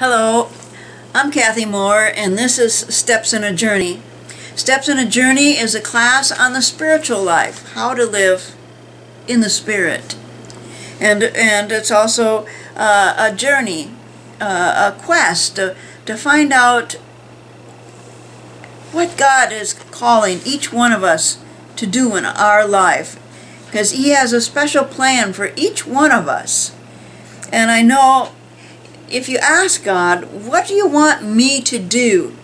Hello, I'm Kathy Moore, and this is Steps in a Journey. Steps in a Journey is a class on the spiritual life, how to live in the Spirit. And, and it's also uh, a journey, uh, a quest to, to find out what God is calling each one of us to do in our life. Because He has a special plan for each one of us. And I know if you ask God, what do you want me to do?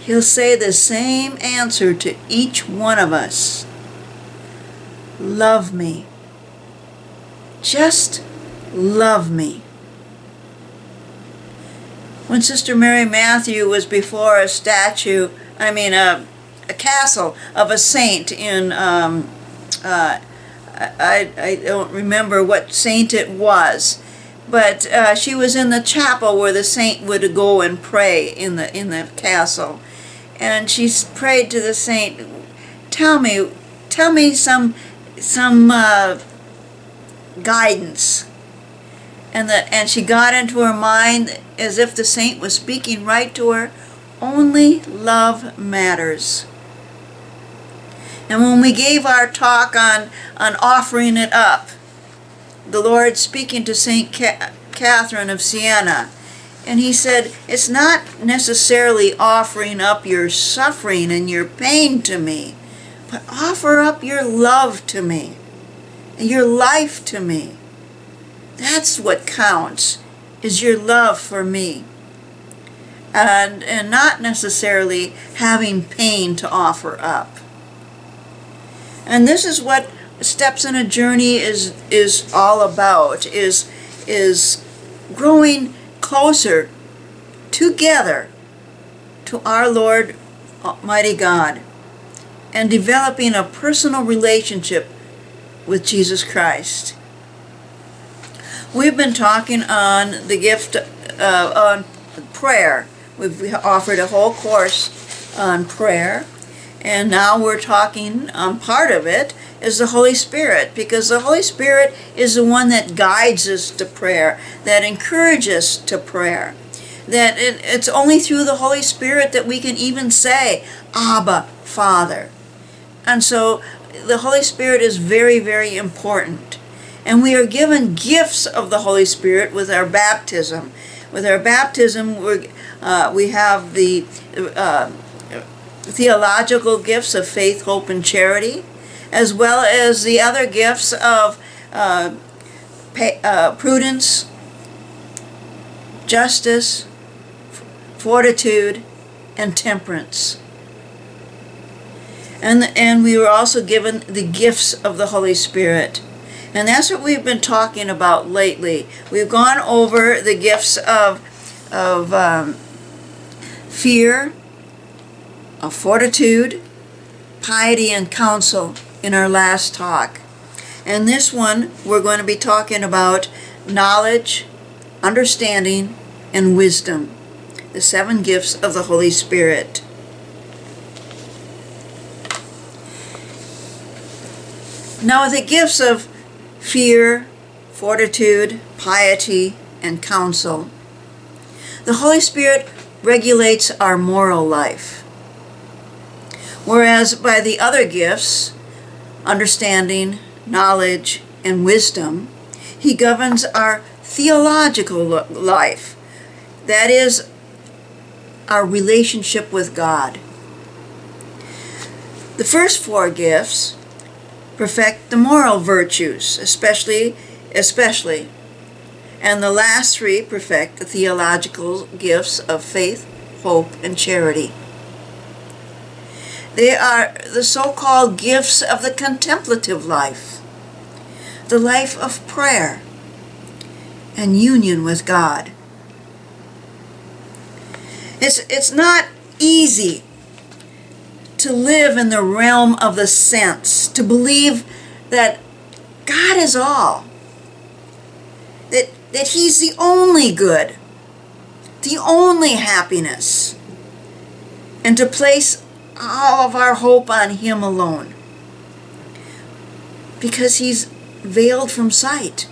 He'll say the same answer to each one of us. Love me. Just love me. When Sister Mary Matthew was before a statue, I mean a, a castle of a saint in, um, uh, I, I don't remember what saint it was, but uh, she was in the chapel where the saint would go and pray in the in the castle. And she prayed to the saint tell me tell me some some uh, guidance. And the and she got into her mind as if the saint was speaking right to her only love matters. And when we gave our talk on on offering it up the Lord speaking to St. Catherine of Siena. And he said, it's not necessarily offering up your suffering and your pain to me, but offer up your love to me, and your life to me. That's what counts, is your love for me. And, and not necessarily having pain to offer up. And this is what steps in a journey is is all about is is growing closer together to our Lord Almighty God and developing a personal relationship with Jesus Christ. We've been talking on the gift uh, on prayer. We've offered a whole course on prayer and now we're talking on part of it is the Holy Spirit because the Holy Spirit is the one that guides us to prayer, that encourages us to prayer. That it, it's only through the Holy Spirit that we can even say, Abba, Father. And so the Holy Spirit is very, very important. And we are given gifts of the Holy Spirit with our baptism. With our baptism, we uh, we have the uh, theological gifts of faith, hope, and charity as well as the other gifts of uh, uh, prudence, justice, fortitude, and temperance. And, and we were also given the gifts of the Holy Spirit. And that's what we've been talking about lately. We've gone over the gifts of, of um, fear, of fortitude, piety, and counsel, in our last talk. And this one, we're going to be talking about knowledge, understanding, and wisdom, the seven gifts of the Holy Spirit. Now, the gifts of fear, fortitude, piety, and counsel, the Holy Spirit regulates our moral life. Whereas by the other gifts, understanding, knowledge, and wisdom. He governs our theological life. That is our relationship with God. The first four gifts perfect the moral virtues, especially especially. And the last three perfect the theological gifts of faith, hope, and charity. They are the so-called gifts of the contemplative life, the life of prayer and union with God. It's, it's not easy to live in the realm of the sense, to believe that God is all, that, that He's the only good, the only happiness, and to place all of our hope on Him alone. Because He's veiled from sight.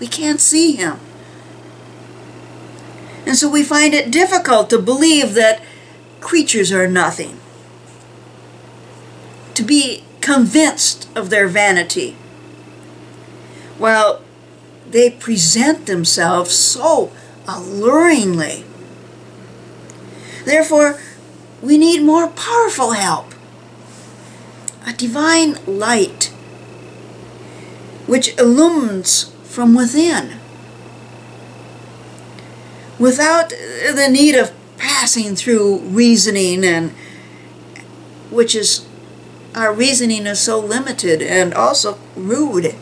We can't see Him. And so we find it difficult to believe that creatures are nothing, to be convinced of their vanity. Well, they present themselves so alluringly. Therefore, we need more powerful help. A divine light which illumines from within without the need of passing through reasoning and which is our reasoning is so limited and also rude.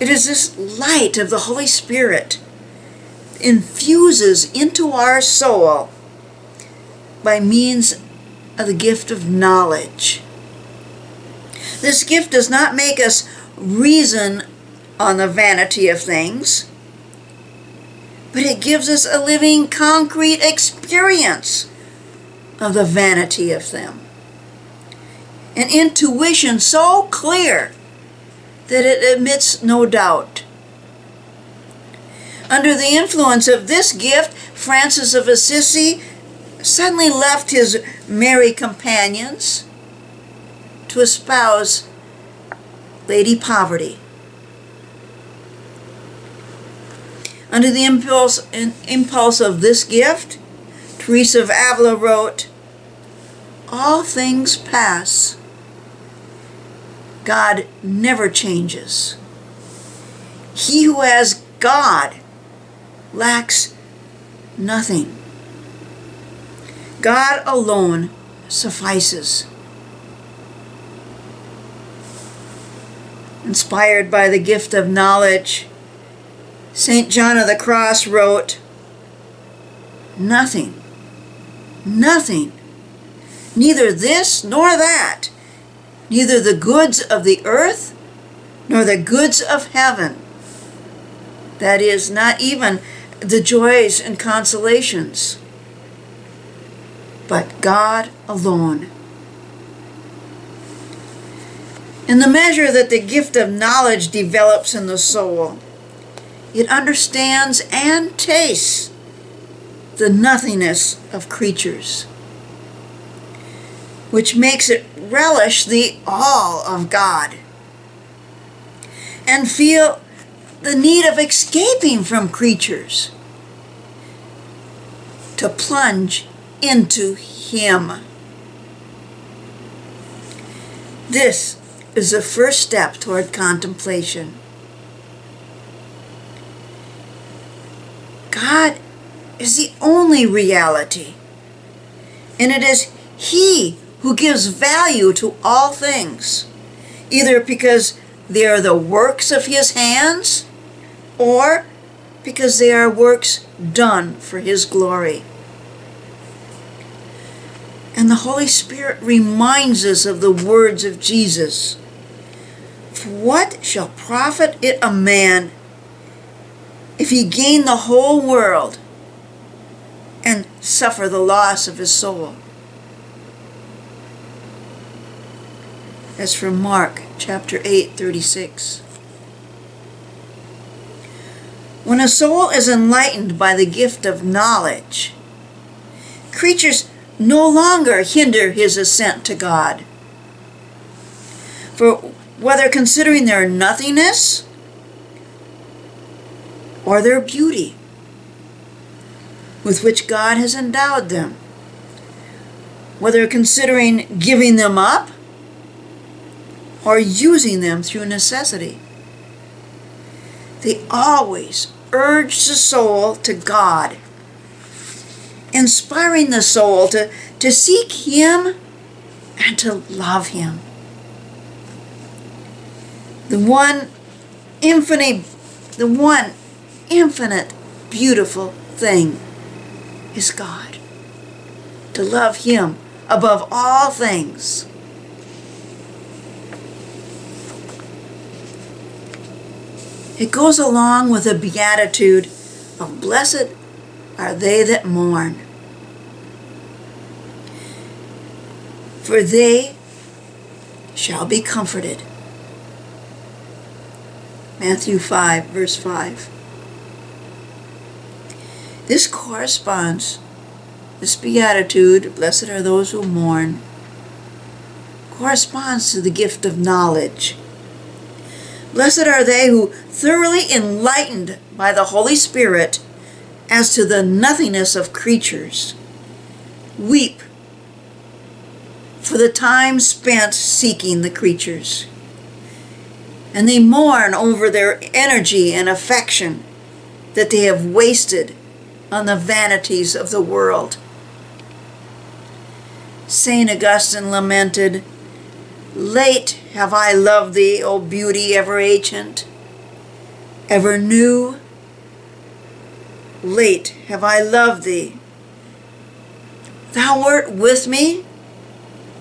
It is this light of the Holy Spirit infuses into our soul by means of the gift of knowledge. This gift does not make us reason on the vanity of things, but it gives us a living, concrete experience of the vanity of them. An intuition so clear that it admits no doubt. Under the influence of this gift, Francis of Assisi suddenly left his merry companions to espouse Lady Poverty. Under the impulse, impulse of this gift, Teresa of Avila wrote, All things pass. God never changes. He who has God lacks nothing. God alone suffices. Inspired by the gift of knowledge, St. John of the Cross wrote, Nothing, nothing, neither this nor that, neither the goods of the earth nor the goods of heaven. That is, not even the joys and consolations, but God alone. In the measure that the gift of knowledge develops in the soul, it understands and tastes the nothingness of creatures, which makes it relish the all of God and feel the need of escaping from creatures to plunge into Him. This is the first step toward contemplation. God is the only reality. And it is He who gives value to all things, either because they are the works of His hands or because they are works done for His glory. And the Holy Spirit reminds us of the words of Jesus. What shall profit it a man if he gain the whole world and suffer the loss of his soul. As from Mark chapter 8, 36. When a soul is enlightened by the gift of knowledge, creatures no longer hinder his ascent to God. For whether considering their nothingness or their beauty with which God has endowed them. Whether considering giving them up or using them through necessity. They always urge the soul to God, inspiring the soul to, to seek Him and to love Him. The one infinite, the one infinite, beautiful thing is God. To love Him above all things. It goes along with the beatitude of blessed are they that mourn. For they shall be comforted. Matthew 5, verse 5. This corresponds, this beatitude, blessed are those who mourn, corresponds to the gift of knowledge. Blessed are they who, thoroughly enlightened by the Holy Spirit as to the nothingness of creatures, weep for the time spent seeking the creatures. And they mourn over their energy and affection that they have wasted on the vanities of the world. St. Augustine lamented, Late have I loved thee, O beauty ever ancient, ever new. Late have I loved thee. Thou wert with me,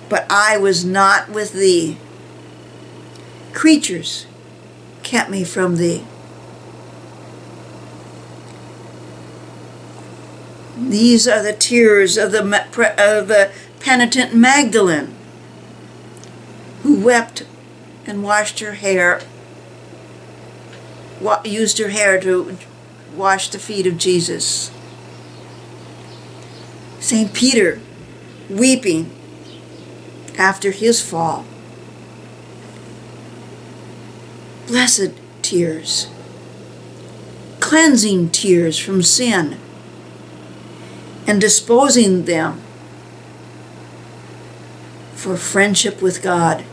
but I was not with thee. Creatures kept me from thee. These are the tears of the, of the penitent Magdalene wept and washed her hair, used her hair to wash the feet of Jesus. St. Peter weeping after his fall. Blessed tears, cleansing tears from sin, and disposing them for friendship with God.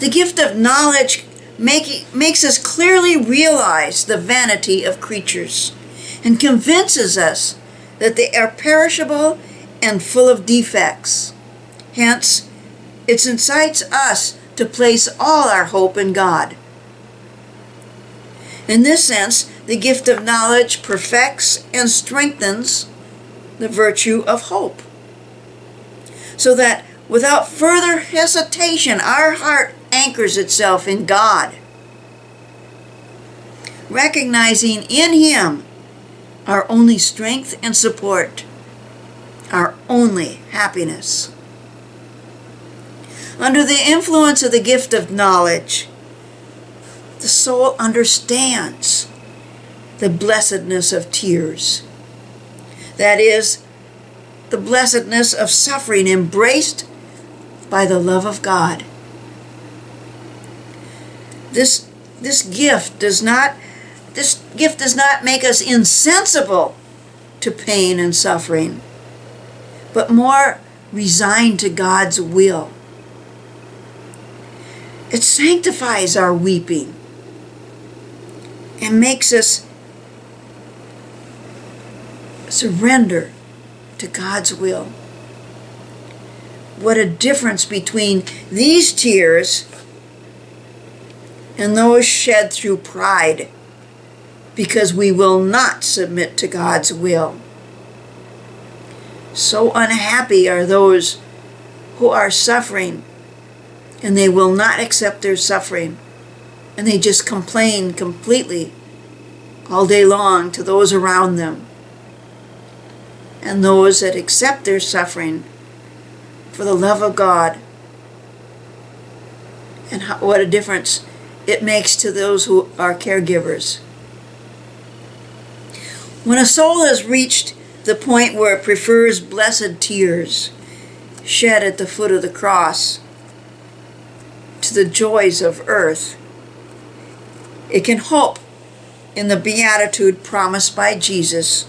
The gift of knowledge make, makes us clearly realize the vanity of creatures and convinces us that they are perishable and full of defects. Hence, it incites us to place all our hope in God. In this sense, the gift of knowledge perfects and strengthens the virtue of hope. So that without further hesitation, our heart anchors itself in God, recognizing in Him our only strength and support, our only happiness. Under the influence of the gift of knowledge, the soul understands the blessedness of tears. That is, the blessedness of suffering embraced by the love of God. This, this gift does not this gift does not make us insensible to pain and suffering, but more resigned to God's will. It sanctifies our weeping and makes us surrender to God's will. What a difference between these tears and those shed through pride because we will not submit to God's will. So unhappy are those who are suffering and they will not accept their suffering and they just complain completely all day long to those around them. And those that accept their suffering for the love of God and how, what a difference it makes to those who are caregivers. When a soul has reached the point where it prefers blessed tears shed at the foot of the cross to the joys of earth, it can hope in the beatitude promised by Jesus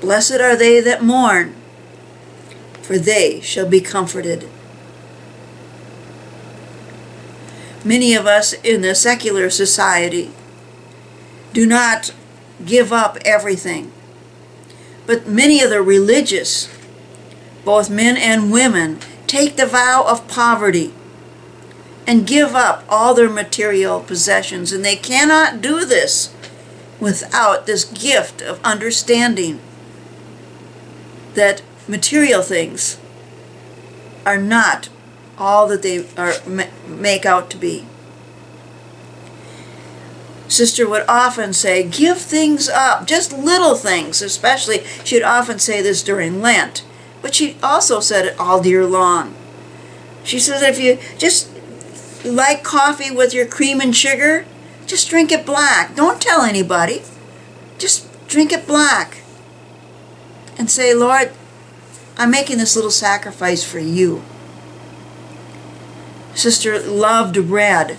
Blessed are they that mourn, for they shall be comforted. Many of us in the secular society do not give up everything. But many of the religious, both men and women, take the vow of poverty and give up all their material possessions. And they cannot do this without this gift of understanding that material things are not all that they are make out to be. Sister would often say, give things up, just little things, especially. She'd often say this during Lent, but she also said it all year long. She says if you just like coffee with your cream and sugar, just drink it black. Don't tell anybody. just drink it black and say, Lord, I'm making this little sacrifice for you. Sister loved red.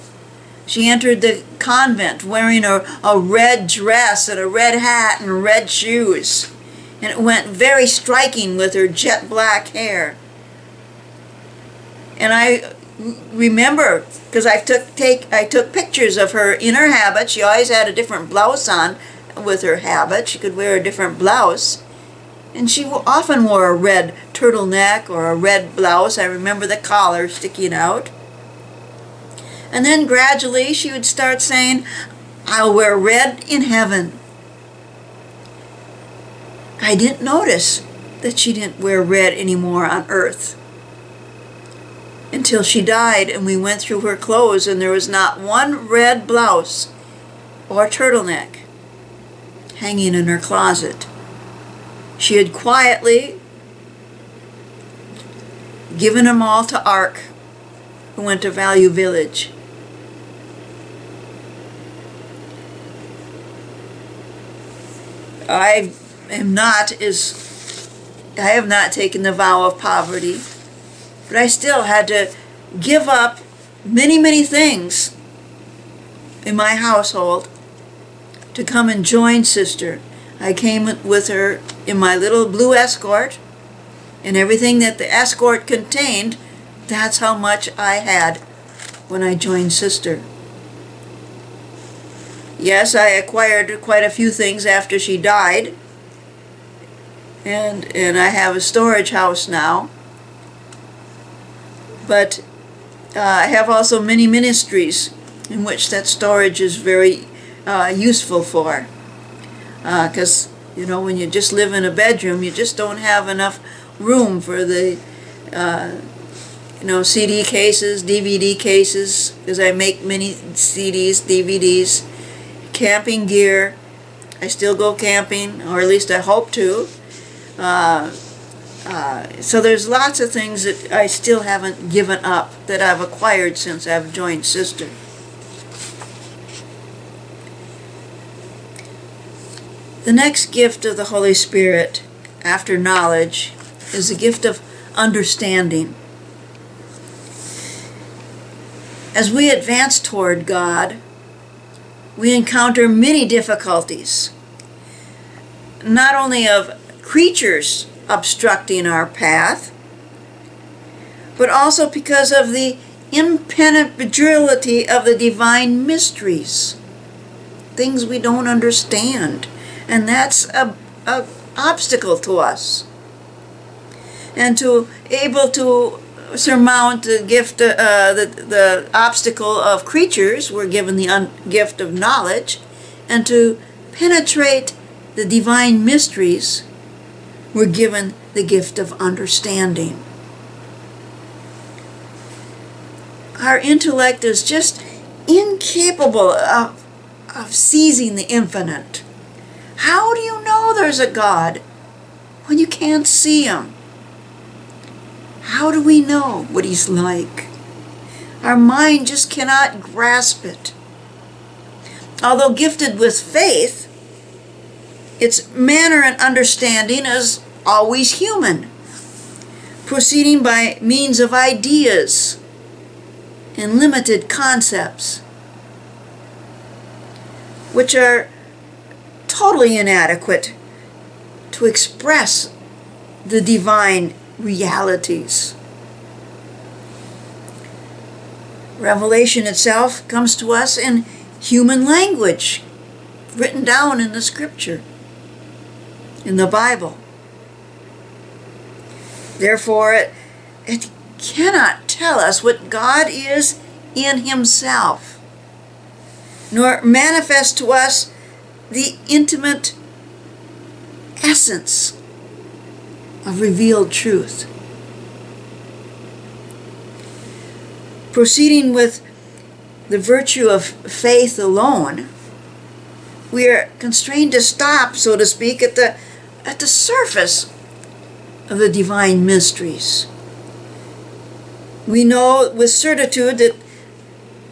She entered the convent wearing a, a red dress and a red hat and red shoes. And it went very striking with her jet black hair. And I remember because I took take I took pictures of her in her habit. She always had a different blouse on with her habit. She could wear a different blouse. And she often wore a red turtleneck or a red blouse. I remember the collar sticking out. And then gradually she would start saying, I'll wear red in heaven. I didn't notice that she didn't wear red anymore on earth until she died and we went through her clothes and there was not one red blouse or turtleneck hanging in her closet. She had quietly given them all to Ark, who went to Value Village. I am not as I have not taken the vow of poverty but I still had to give up many, many things in my household to come and join Sister. I came with her in my little blue escort, and everything that the escort contained, that's how much I had when I joined Sister. Yes, I acquired quite a few things after she died, and, and I have a storage house now. But uh, I have also many ministries in which that storage is very uh, useful for. Because, uh, you know, when you just live in a bedroom, you just don't have enough room for the, uh, you know, CD cases, DVD cases, because I make many CDs, DVDs, camping gear. I still go camping, or at least I hope to. Uh, uh, so there's lots of things that I still haven't given up that I've acquired since I've joined Sister. The next gift of the Holy Spirit after knowledge is the gift of understanding. As we advance toward God, we encounter many difficulties, not only of creatures obstructing our path, but also because of the impenetrability of the divine mysteries, things we don't understand, and that's a, a obstacle to us. And to able to surmount the gift, uh, the, the obstacle of creatures, we're given the gift of knowledge, and to penetrate the divine mysteries, we're given the gift of understanding. Our intellect is just incapable of, of seizing the infinite. How do you know there's a God when you can't see Him? How do we know what He's like? Our mind just cannot grasp it. Although gifted with faith, its manner and understanding is always human, proceeding by means of ideas and limited concepts, which are totally inadequate to express the divine realities. Revelation itself comes to us in human language, written down in the scripture in the Bible. Therefore, it, it cannot tell us what God is in himself, nor manifest to us the intimate essence of revealed truth. Proceeding with the virtue of faith alone, we are constrained to stop, so to speak, at the at the surface of the divine mysteries. We know with certitude that,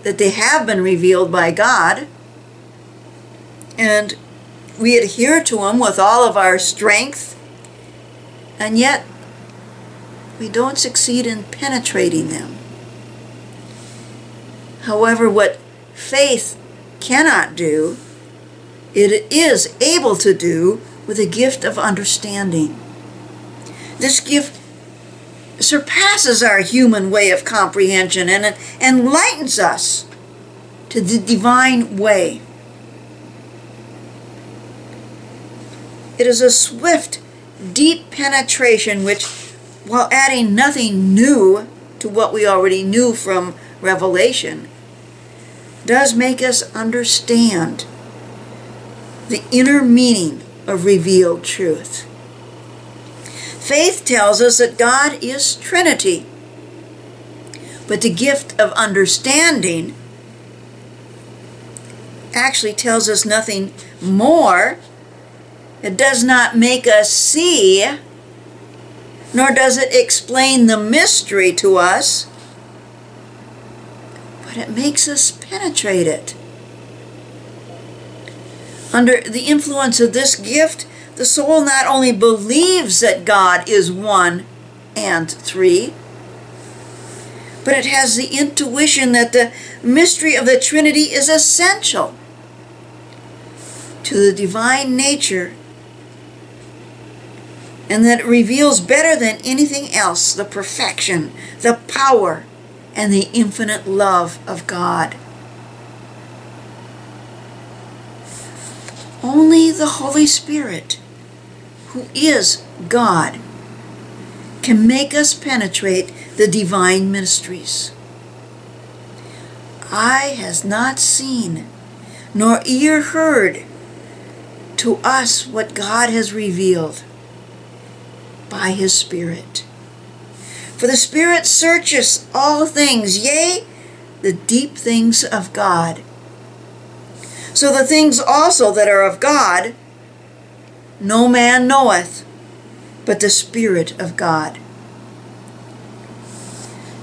that they have been revealed by God, and we adhere to them with all of our strength, and yet we don't succeed in penetrating them. However, what faith cannot do, it is able to do with a gift of understanding. This gift surpasses our human way of comprehension and enlightens us to the divine way. It is a swift, deep penetration which, while adding nothing new to what we already knew from Revelation, does make us understand the inner meaning of revealed truth. Faith tells us that God is Trinity, but the gift of understanding actually tells us nothing more. It does not make us see, nor does it explain the mystery to us, but it makes us penetrate it. Under the influence of this gift, the soul not only believes that God is one and three, but it has the intuition that the mystery of the Trinity is essential to the divine nature and that it reveals better than anything else the perfection, the power, and the infinite love of God. Only the Holy Spirit, who is God, can make us penetrate the divine mysteries. Eye has not seen, nor ear heard to us what God has revealed by his Spirit. For the Spirit searches all things, yea, the deep things of God. So the things also that are of God, no man knoweth, but the Spirit of God.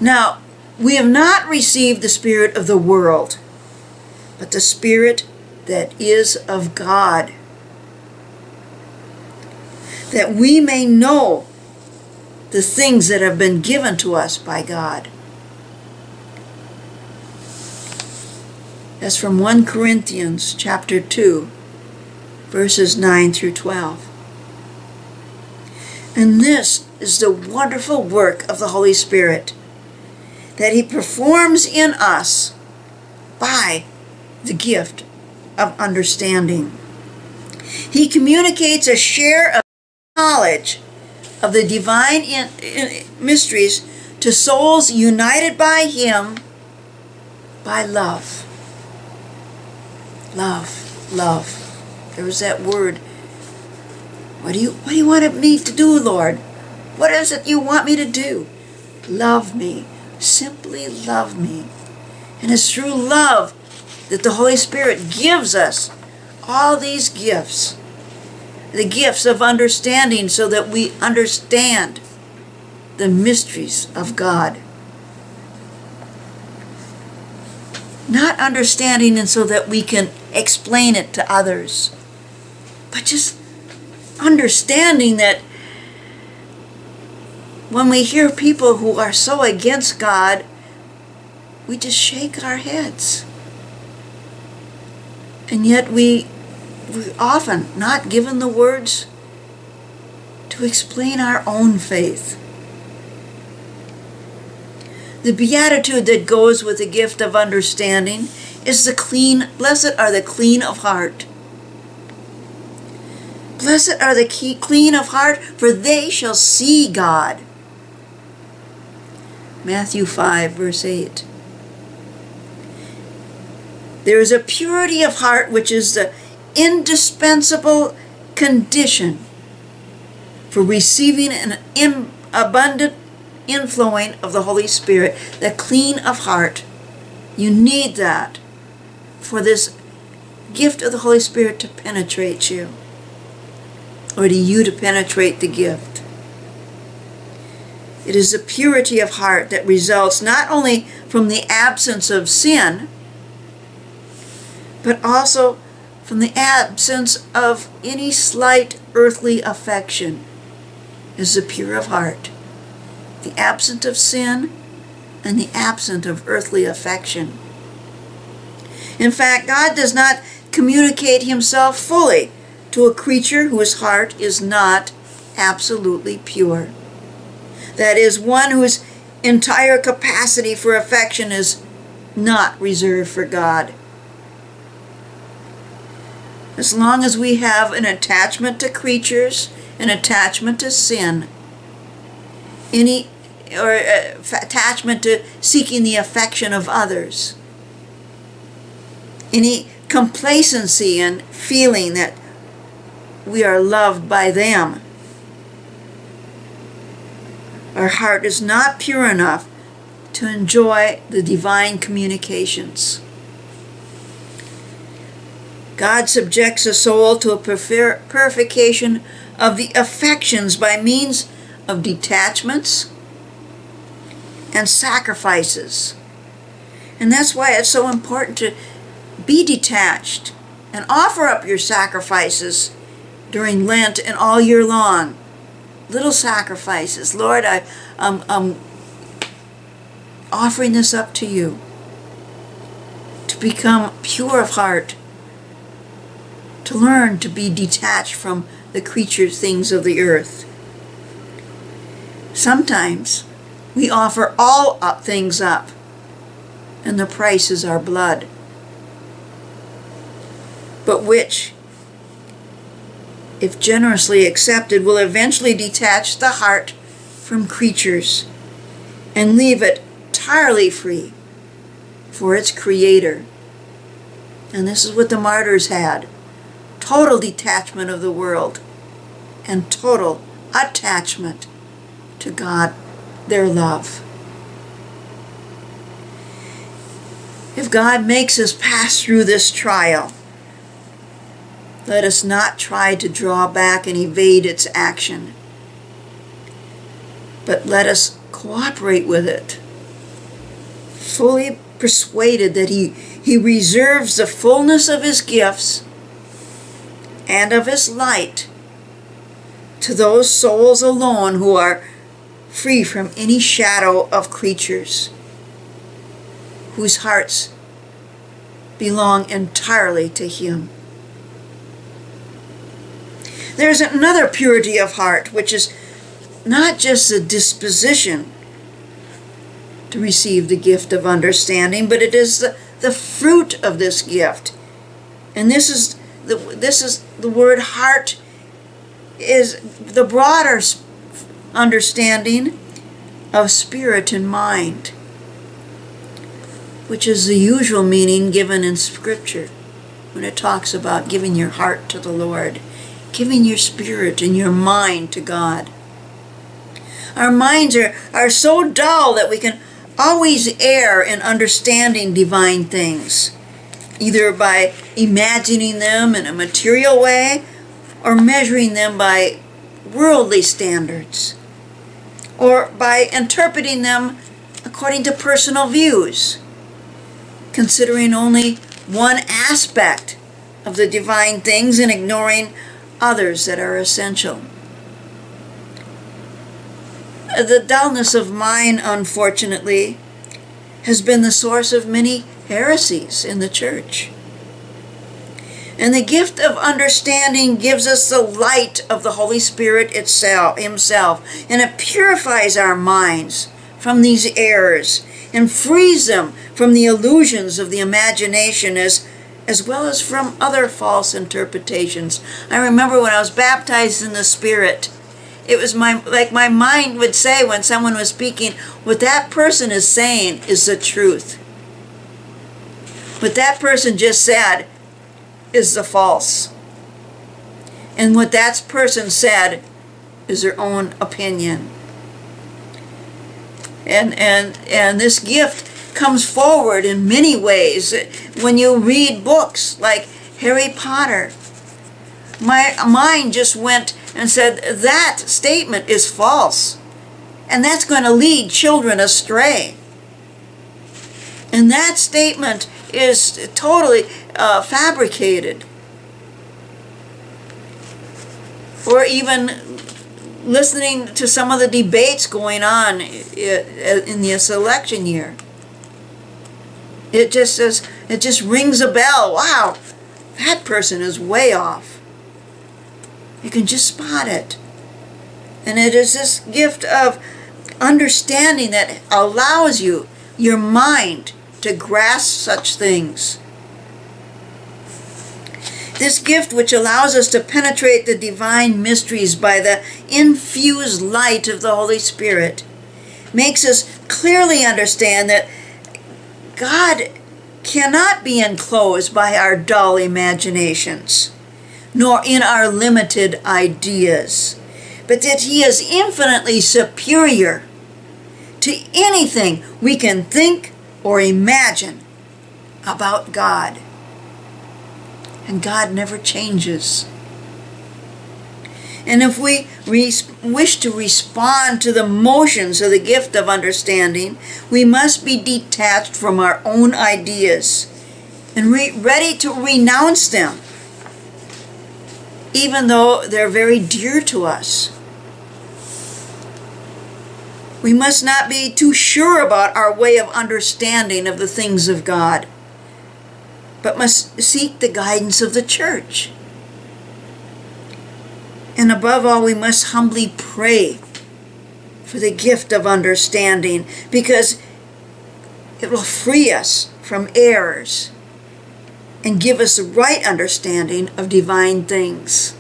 Now, we have not received the Spirit of the world, but the Spirit that is of God, that we may know the things that have been given to us by God. That's from 1 Corinthians chapter 2, verses 9 through 12. And this is the wonderful work of the Holy Spirit that He performs in us by the gift of understanding. He communicates a share of knowledge of the divine in, in, mysteries to souls united by Him by love. Love, love. There was that word. What do you what do you want me to do, Lord? What is it you want me to do? Love me. Simply love me. And it's through love that the Holy Spirit gives us all these gifts. The gifts of understanding so that we understand the mysteries of God. Not understanding and so that we can explain it to others, but just understanding that when we hear people who are so against God, we just shake our heads. And yet we, often not given the words to explain our own faith. The beatitude that goes with the gift of understanding is the clean, blessed are the clean of heart. Blessed are the clean of heart, for they shall see God. Matthew 5, verse 8. There is a purity of heart which is the indispensable condition for receiving an abundant inflowing of the Holy Spirit, the clean of heart. You need that for this gift of the Holy Spirit to penetrate you, or to you to penetrate the gift. It is the purity of heart that results not only from the absence of sin, but also from the absence of any slight earthly affection is the pure of heart, the absence of sin, and the absence of earthly affection. In fact, God does not communicate himself fully to a creature whose heart is not absolutely pure. That is, one whose entire capacity for affection is not reserved for God. As long as we have an attachment to creatures, an attachment to sin, any or uh, attachment to seeking the affection of others, any complacency and feeling that we are loved by them. Our heart is not pure enough to enjoy the divine communications. God subjects a soul to a purification of the affections by means of detachments and sacrifices. And that's why it's so important to be detached and offer up your sacrifices during Lent and all year long. Little sacrifices. Lord, I, I'm, I'm offering this up to you to become pure of heart, to learn to be detached from the creature things of the earth. Sometimes we offer all up things up, and the price is our blood. But which, if generously accepted, will eventually detach the heart from creatures and leave it entirely free for its creator. And this is what the martyrs had total detachment of the world and total attachment to God, their love. If God makes us pass through this trial, let us not try to draw back and evade its action, but let us cooperate with it, fully persuaded that He, he reserves the fullness of His gifts and of His light to those souls alone who are free from any shadow of creatures, whose hearts belong entirely to Him. There's another purity of heart, which is not just the disposition to receive the gift of understanding, but it is the, the fruit of this gift. And this is the, this is the word heart is the broader understanding of spirit and mind, which is the usual meaning given in Scripture when it talks about giving your heart to the Lord giving your spirit and your mind to God. Our minds are, are so dull that we can always err in understanding divine things, either by imagining them in a material way or measuring them by worldly standards, or by interpreting them according to personal views, considering only one aspect of the divine things and ignoring others that are essential. The dullness of mind, unfortunately, has been the source of many heresies in the church. And the gift of understanding gives us the light of the Holy Spirit itself, Himself, and it purifies our minds from these errors and frees them from the illusions of the imagination as as well as from other false interpretations. I remember when I was baptized in the Spirit, it was my like my mind would say when someone was speaking, what that person is saying is the truth. What that person just said is the false. And what that person said is their own opinion. And and and this gift comes forward in many ways when you read books like Harry Potter. My mind just went and said, that statement is false. And that's going to lead children astray. And that statement is totally uh, fabricated. or even listening to some of the debates going on in this election year. It just says, it just rings a bell. Wow, that person is way off. You can just spot it. And it is this gift of understanding that allows you, your mind, to grasp such things. This gift, which allows us to penetrate the divine mysteries by the infused light of the Holy Spirit, makes us clearly understand that God cannot be enclosed by our dull imaginations, nor in our limited ideas, but that He is infinitely superior to anything we can think or imagine about God. And God never changes. And if we wish to respond to the motions of the gift of understanding, we must be detached from our own ideas and re ready to renounce them, even though they're very dear to us. We must not be too sure about our way of understanding of the things of God but must seek the guidance of the church. And above all, we must humbly pray for the gift of understanding because it will free us from errors and give us the right understanding of divine things.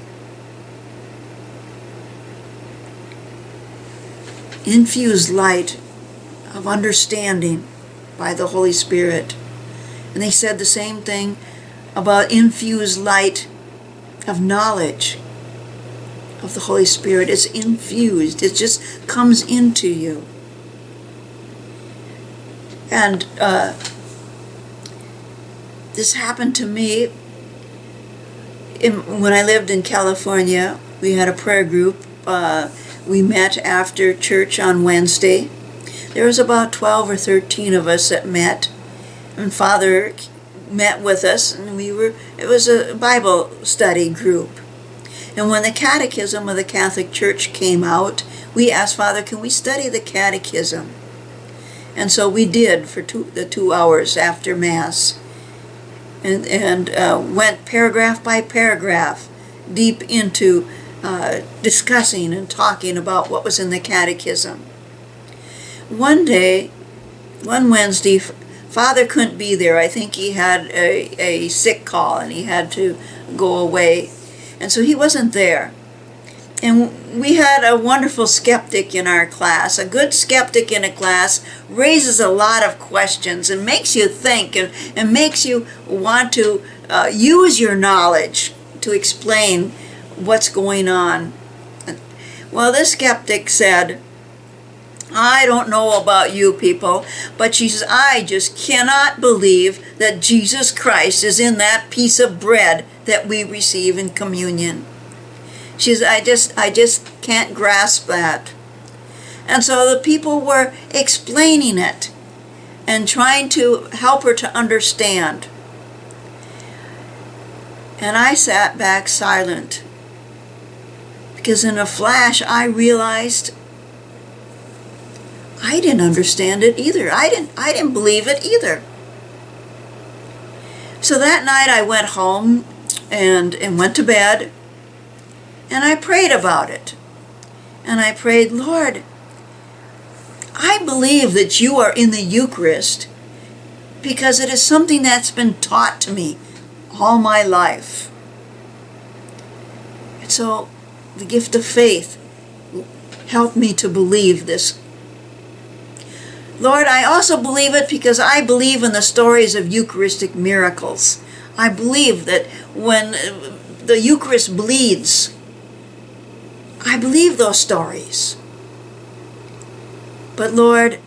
Infused light of understanding by the Holy Spirit. And they said the same thing about infused light of knowledge of the Holy Spirit. It's infused, it just comes into you. And uh, this happened to me in, when I lived in California. We had a prayer group. Uh, we met after church on Wednesday. There was about 12 or 13 of us that met and Father met with us, and we were, it was a Bible study group. And when the Catechism of the Catholic Church came out, we asked Father, can we study the Catechism? And so we did for two, the two hours after Mass. And, and uh, went paragraph by paragraph deep into uh, discussing and talking about what was in the Catechism. One day, one Wednesday, Father couldn't be there. I think he had a, a sick call and he had to go away. And so he wasn't there. And we had a wonderful skeptic in our class. A good skeptic in a class raises a lot of questions and makes you think and, and makes you want to uh, use your knowledge to explain what's going on. Well, this skeptic said, I don't know about you people, but she says, I just cannot believe that Jesus Christ is in that piece of bread that we receive in communion. She says, I just, I just can't grasp that. And so the people were explaining it and trying to help her to understand. And I sat back silent because in a flash I realized I didn't understand it either. I didn't I didn't believe it either. So that night I went home and and went to bed and I prayed about it. And I prayed, Lord, I believe that you are in the Eucharist because it is something that's been taught to me all my life. So the gift of faith Help me to believe this Lord, I also believe it because I believe in the stories of Eucharistic miracles. I believe that when uh, the Eucharist bleeds, I believe those stories. But Lord,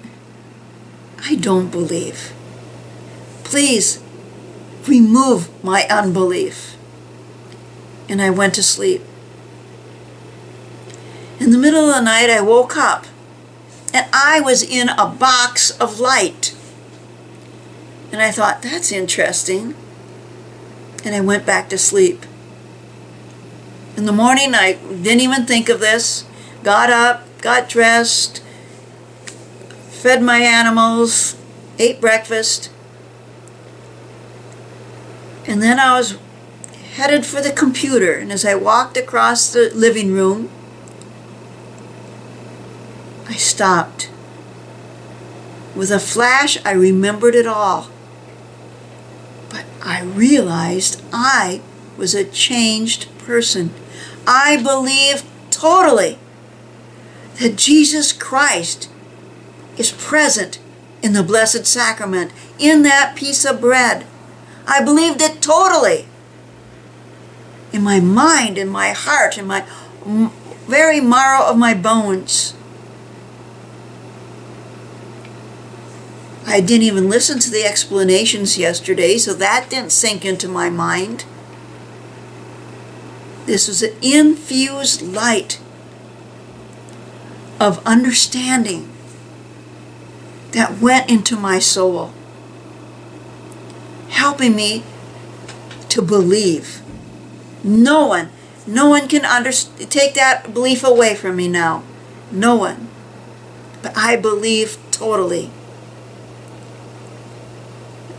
I don't believe. Please remove my unbelief. And I went to sleep. In the middle of the night, I woke up and I was in a box of light. And I thought, that's interesting. And I went back to sleep. In the morning, I didn't even think of this. Got up, got dressed, fed my animals, ate breakfast, and then I was headed for the computer. And as I walked across the living room, I stopped. With a flash, I remembered it all. But I realized I was a changed person. I believe totally that Jesus Christ is present in the Blessed Sacrament, in that piece of bread. I believed it totally. In my mind, in my heart, in my very marrow of my bones. I didn't even listen to the explanations yesterday, so that didn't sink into my mind. This was an infused light of understanding that went into my soul, helping me to believe. No one, no one can under, take that belief away from me now. No one. But I believe totally.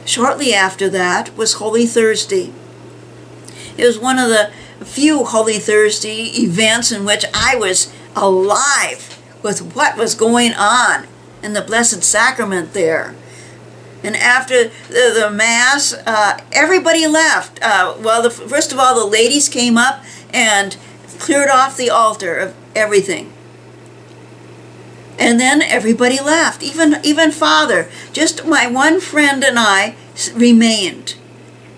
Shortly after that was Holy Thursday. It was one of the few Holy Thursday events in which I was alive with what was going on in the Blessed Sacrament there. And after the, the Mass, uh, everybody left. Uh, well, the, first of all, the ladies came up and cleared off the altar of everything. And then everybody left, even even father. Just my one friend and I remained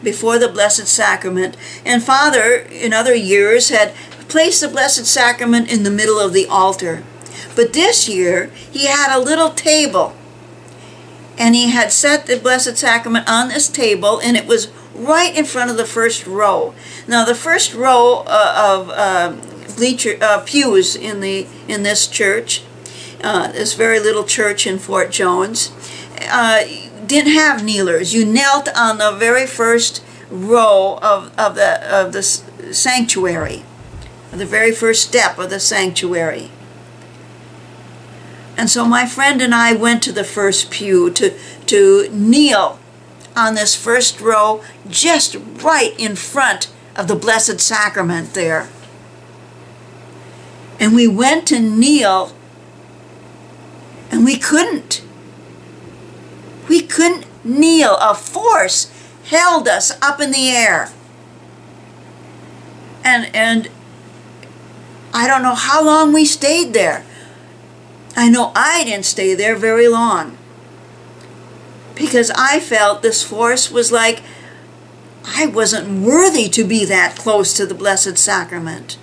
before the Blessed Sacrament. And father, in other years, had placed the Blessed Sacrament in the middle of the altar. But this year, he had a little table. And he had set the Blessed Sacrament on this table, and it was right in front of the first row. Now, the first row uh, of uh, bleacher uh, pews in the in this church uh, this very little church in Fort Jones, uh, didn't have kneelers. You knelt on the very first row of, of the of the sanctuary, the very first step of the sanctuary. And so my friend and I went to the first pew to to kneel on this first row, just right in front of the Blessed Sacrament there. And we went to kneel and we couldn't. We couldn't kneel. A force held us up in the air. And, and I don't know how long we stayed there. I know I didn't stay there very long. Because I felt this force was like I wasn't worthy to be that close to the Blessed Sacrament.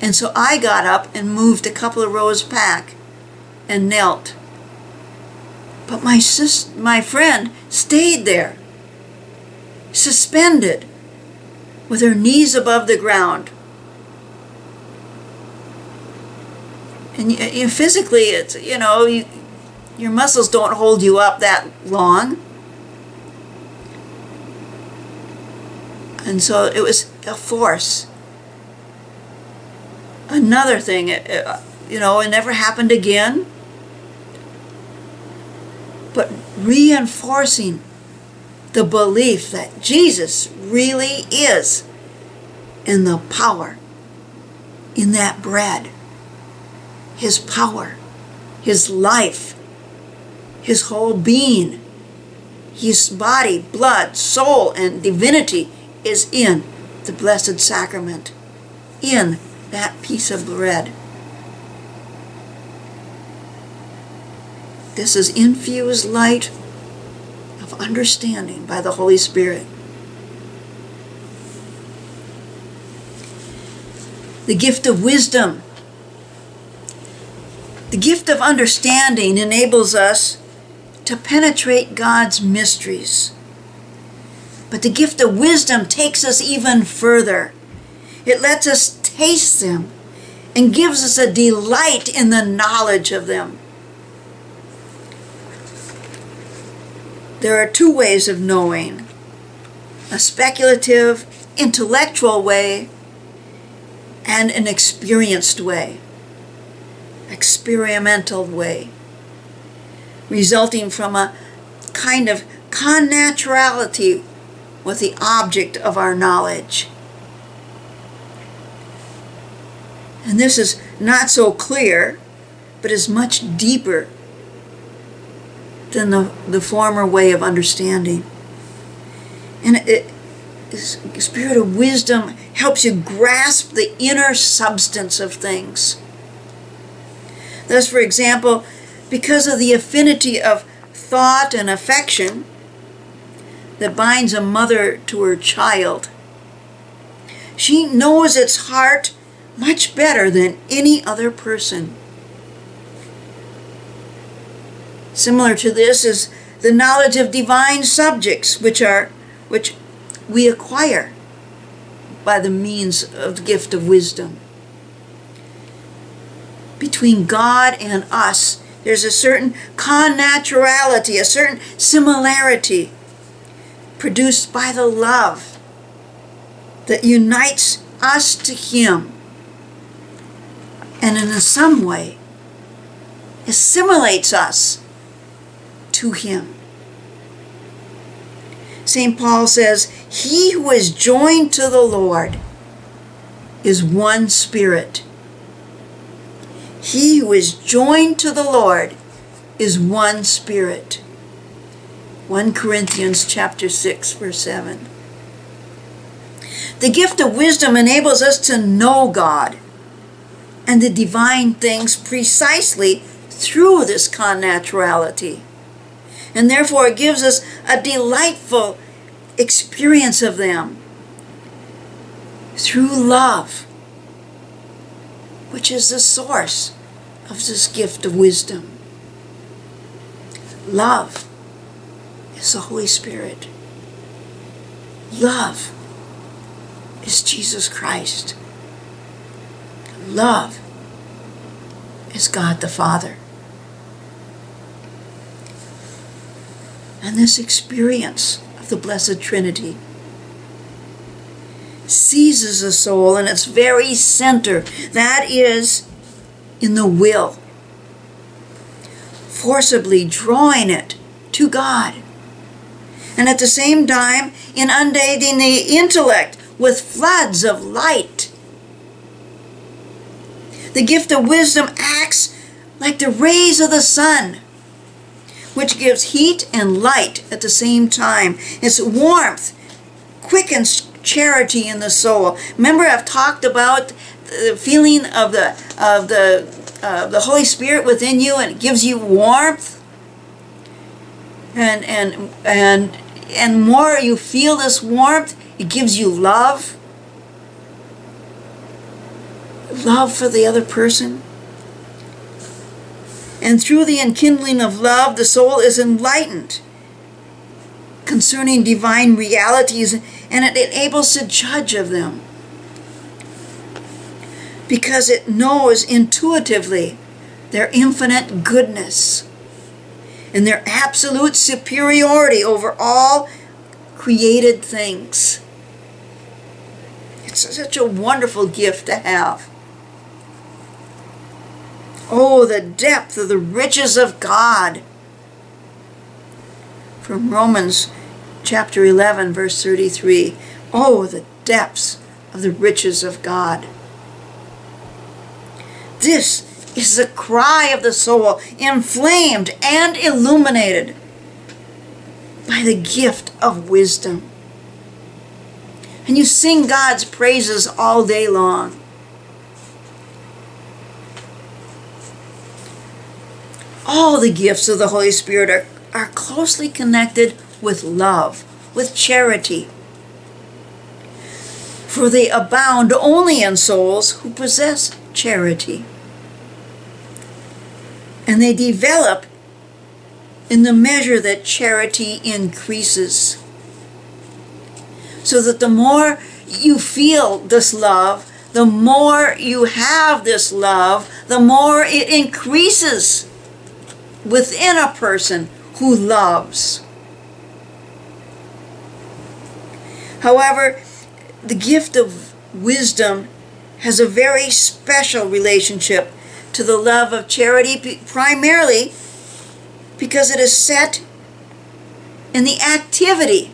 And so I got up and moved a couple of rows back and knelt. But my sis, my friend stayed there, suspended, with her knees above the ground. And you, you physically, it's you know, you, your muscles don't hold you up that long. And so it was a force another thing, you know, it never happened again. But reinforcing the belief that Jesus really is in the power in that bread. His power, His life, His whole being, His body, blood, soul, and divinity is in the Blessed Sacrament, in that piece of bread. This is infused light of understanding by the Holy Spirit. The gift of wisdom. The gift of understanding enables us to penetrate God's mysteries. But the gift of wisdom takes us even further. It lets us taste them and gives us a delight in the knowledge of them. There are two ways of knowing a speculative intellectual way and an experienced way, experimental way, resulting from a kind of connaturality with the object of our knowledge. And this is not so clear, but is much deeper than the, the former way of understanding. And it, spirit of wisdom helps you grasp the inner substance of things. Thus, for example, because of the affinity of thought and affection that binds a mother to her child, she knows its heart much better than any other person. Similar to this is the knowledge of divine subjects, which are which we acquire by the means of the gift of wisdom. Between God and us, there's a certain connaturality, a certain similarity produced by the love that unites us to Him and in some way assimilates us to Him. St. Paul says, He who is joined to the Lord is one spirit. He who is joined to the Lord is one spirit. 1 Corinthians chapter 6 verse 7. The gift of wisdom enables us to know God and the divine things precisely through this connaturality and therefore it gives us a delightful experience of them through love, which is the source of this gift of wisdom. Love is the Holy Spirit. Love is Jesus Christ. Love is God the Father. and this experience of the Blessed Trinity seizes a soul in its very center, that is, in the will, forcibly drawing it to God. And at the same time, inundating the intellect with floods of light. The gift of wisdom acts like the rays of the sun which gives heat and light at the same time. Its warmth quickens charity in the soul. Remember, I've talked about the feeling of the of the uh, the Holy Spirit within you, and it gives you warmth. And and and and more you feel this warmth, it gives you love. Love for the other person. And through the enkindling of love, the soul is enlightened concerning divine realities and it enables to judge of them. Because it knows intuitively their infinite goodness and their absolute superiority over all created things. It's such a wonderful gift to have. Oh, the depth of the riches of God. From Romans chapter 11, verse 33. Oh, the depths of the riches of God. This is the cry of the soul, inflamed and illuminated by the gift of wisdom. And you sing God's praises all day long. All the gifts of the Holy Spirit are, are closely connected with love, with charity. For they abound only in souls who possess charity. And they develop in the measure that charity increases. So that the more you feel this love, the more you have this love, the more it increases within a person who loves. However, the gift of wisdom has a very special relationship to the love of charity, primarily because it is set in the activity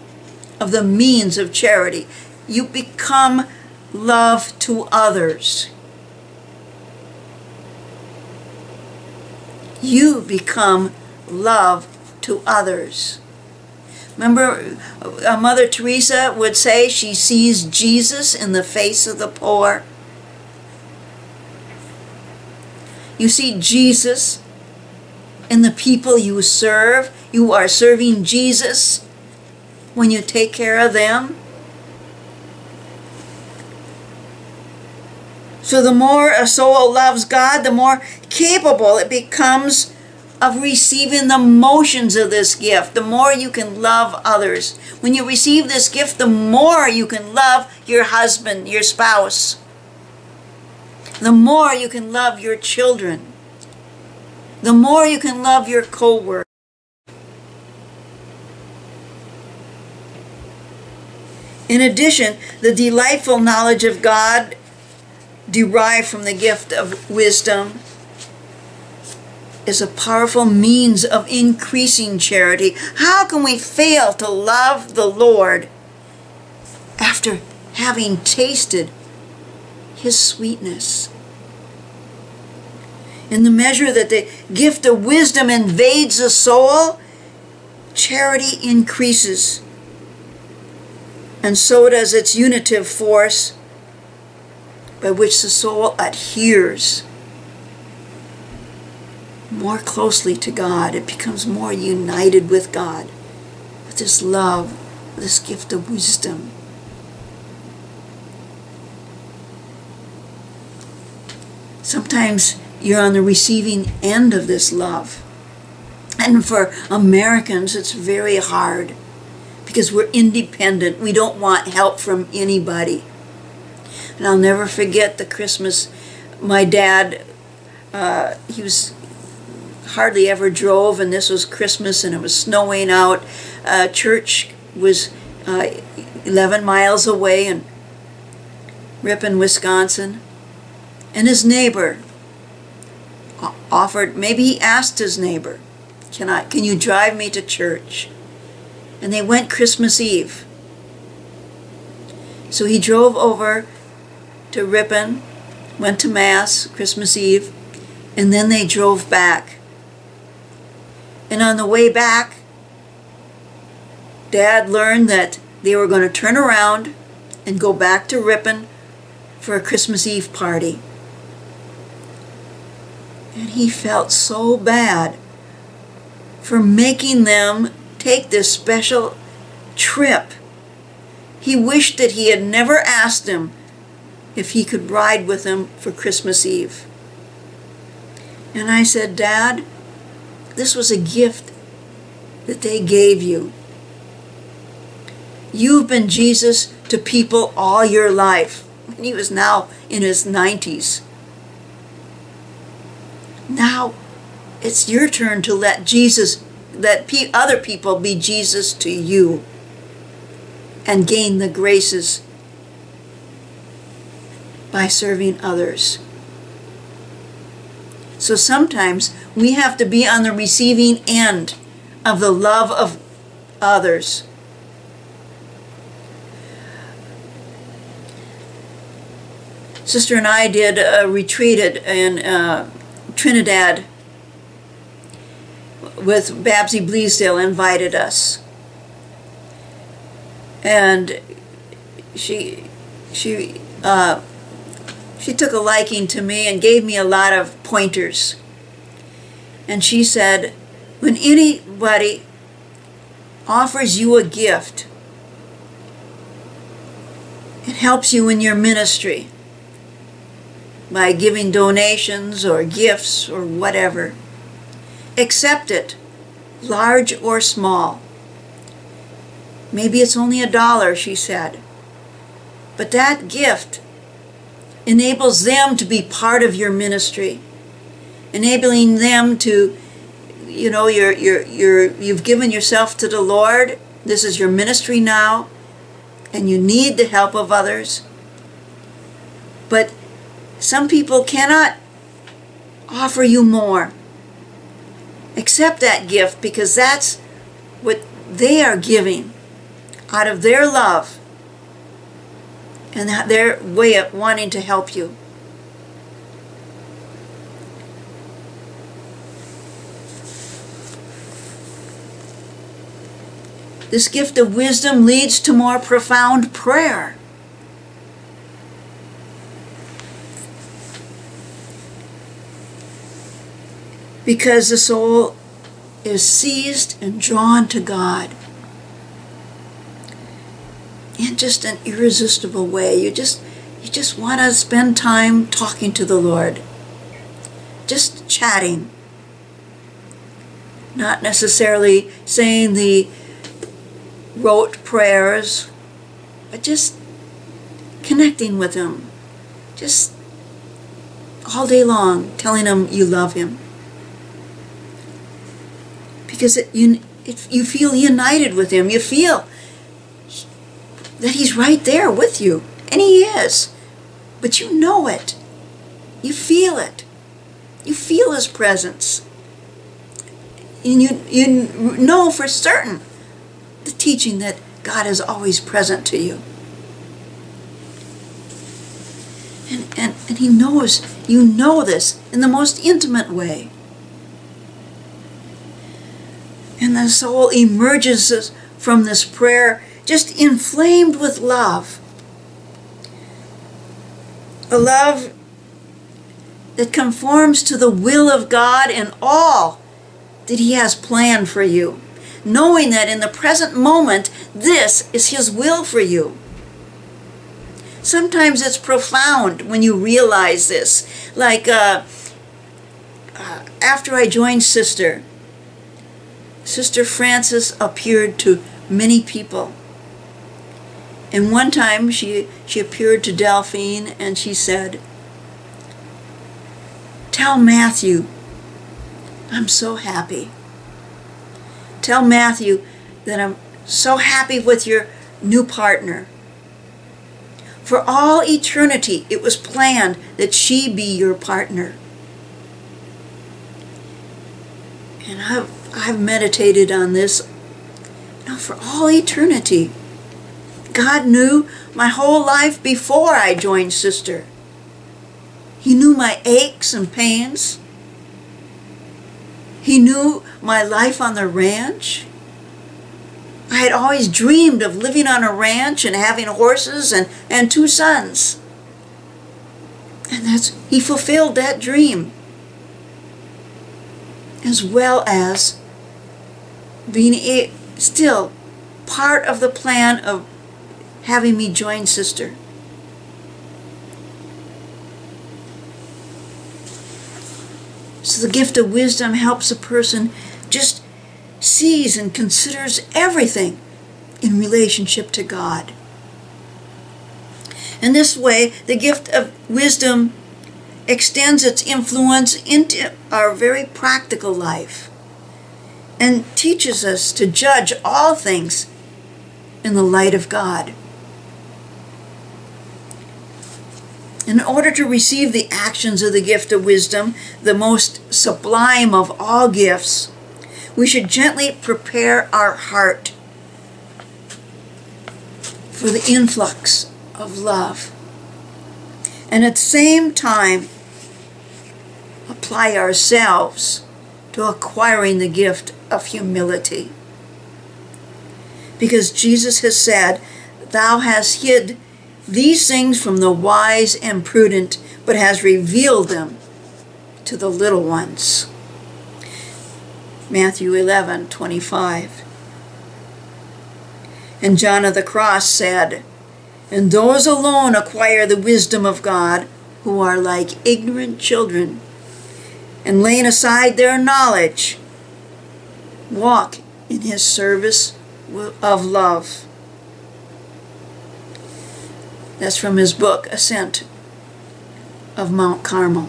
of the means of charity. You become love to others. You become love to others. Remember, uh, Mother Teresa would say she sees Jesus in the face of the poor. You see Jesus in the people you serve. You are serving Jesus when you take care of them. So the more a soul loves God, the more capable it becomes of receiving the motions of this gift, the more you can love others. When you receive this gift, the more you can love your husband, your spouse. The more you can love your children. The more you can love your co-worker. In addition, the delightful knowledge of God derived from the gift of wisdom is a powerful means of increasing charity. How can we fail to love the Lord after having tasted His sweetness? In the measure that the gift of wisdom invades the soul, charity increases. And so does its unitive force by which the soul adheres more closely to God. It becomes more united with God, with this love, this gift of wisdom. Sometimes you're on the receiving end of this love. And for Americans, it's very hard because we're independent. We don't want help from anybody. And I'll never forget the Christmas my dad, uh, he was hardly ever drove, and this was Christmas and it was snowing out. Uh, church was uh, 11 miles away in Ripon, Wisconsin. And his neighbor offered, maybe he asked his neighbor, can, I, can you drive me to church? And they went Christmas Eve. So he drove over to Ripon, went to Mass Christmas Eve, and then they drove back. And on the way back, Dad learned that they were going to turn around and go back to Ripon for a Christmas Eve party. And he felt so bad for making them take this special trip. He wished that he had never asked him if he could ride with them for Christmas Eve. And I said, Dad, this was a gift that they gave you. You've been Jesus to people all your life. And he was now in his 90s. Now it's your turn to let Jesus, let other people be Jesus to you and gain the graces by serving others. So sometimes we have to be on the receiving end of the love of others. Sister and I did a retreat in uh, Trinidad with Babsie Bleasdell invited us. And she she uh, she took a liking to me and gave me a lot of pointers. And she said, when anybody offers you a gift, it helps you in your ministry by giving donations or gifts or whatever. Accept it, large or small. Maybe it's only a dollar, she said. But that gift enables them to be part of your ministry enabling them to, you know, you're, you're, you're, you've given yourself to the Lord. This is your ministry now. and you need the help of others. But some people cannot offer you more. Accept that gift because that's what they are giving out of their love and their way of wanting to help you. This gift of wisdom leads to more profound prayer. Because the soul is seized and drawn to God in just an irresistible way. You just you just want to spend time talking to the Lord. Just chatting. Not necessarily saying the rote prayers, but just connecting with Him. Just all day long telling Him you love Him. Because it, you, you feel united with Him. You feel that He's right there with you. And He is. But you know it. You feel it. You feel His presence. And you, you know for certain the teaching that God is always present to you. And, and, and He knows, you know this in the most intimate way. And the soul emerges from this prayer just inflamed with love. A love that conforms to the will of God and all that He has planned for you knowing that in the present moment, this is His will for you. Sometimes it's profound when you realize this. Like uh, uh, after I joined Sister, Sister Frances appeared to many people. And one time she, she appeared to Delphine and she said, Tell Matthew, I'm so happy. Tell Matthew that I'm so happy with your new partner. For all eternity, it was planned that she be your partner. And I've, I've meditated on this. You for all eternity. God knew my whole life before I joined Sister. He knew my aches and pains. He knew my life on the ranch. I had always dreamed of living on a ranch and having horses and, and two sons. And that's he fulfilled that dream. As well as being a, still part of the plan of having me join sister. So the gift of wisdom helps a person just sees and considers everything in relationship to God. In this way, the gift of wisdom extends its influence into our very practical life and teaches us to judge all things in the light of God. In order to receive the actions of the gift of wisdom, the most sublime of all gifts, we should gently prepare our heart for the influx of love. And at the same time, apply ourselves to acquiring the gift of humility. Because Jesus has said, Thou hast hid these things from the wise and prudent, but has revealed them to the little ones. Matthew 11, 25. And John of the Cross said, And those alone acquire the wisdom of God who are like ignorant children, and laying aside their knowledge, walk in his service of love. That's from his book, Ascent of Mount Carmel.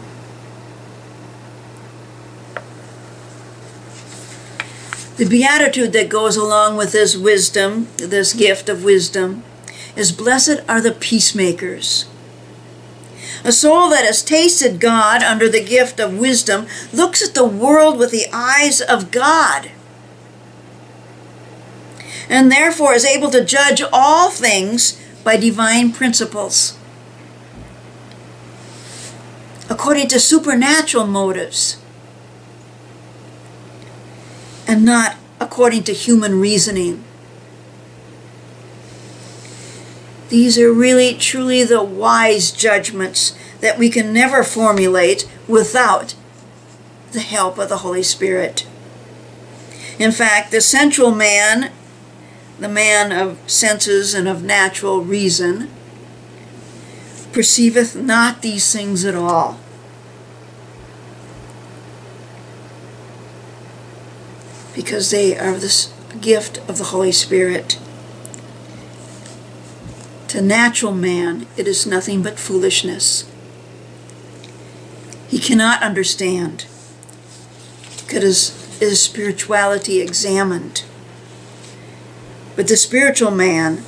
The beatitude that goes along with this wisdom, this gift of wisdom, is blessed are the peacemakers. A soul that has tasted God under the gift of wisdom looks at the world with the eyes of God and therefore is able to judge all things by divine principles according to supernatural motives and not according to human reasoning. These are really, truly the wise judgments that we can never formulate without the help of the Holy Spirit. In fact, the central man, the man of senses and of natural reason, perceiveth not these things at all. Because they are the gift of the Holy Spirit. To natural man, it is nothing but foolishness. He cannot understand because his spirituality examined. But the spiritual man,